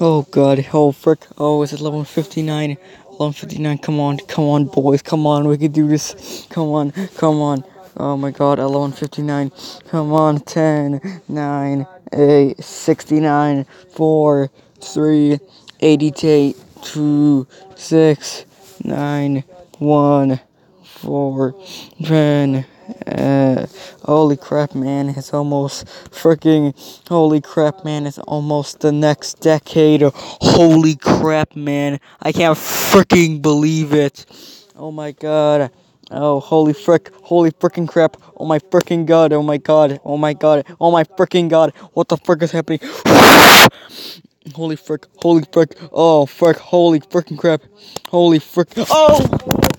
Oh god, oh frick. Oh, is it level 59? Level 59, come on, come on, boys, come on, we can do this. Come on, come on. Oh my god, L 59. Come on, 10, 9, 8, 69, 4, 3, 88, 2, 6, 9, 1, 4, 10, uh, holy crap, man, it's almost freaking, holy crap, man, it's almost the next decade. Holy crap, man, I can't freaking believe it. Oh my god. Oh, holy frick, holy freaking crap. Oh my freaking god, oh my god, oh my god, oh my freaking god. What the frick is happening? holy frick, holy frick, oh frick, holy freaking crap. Holy frick, oh!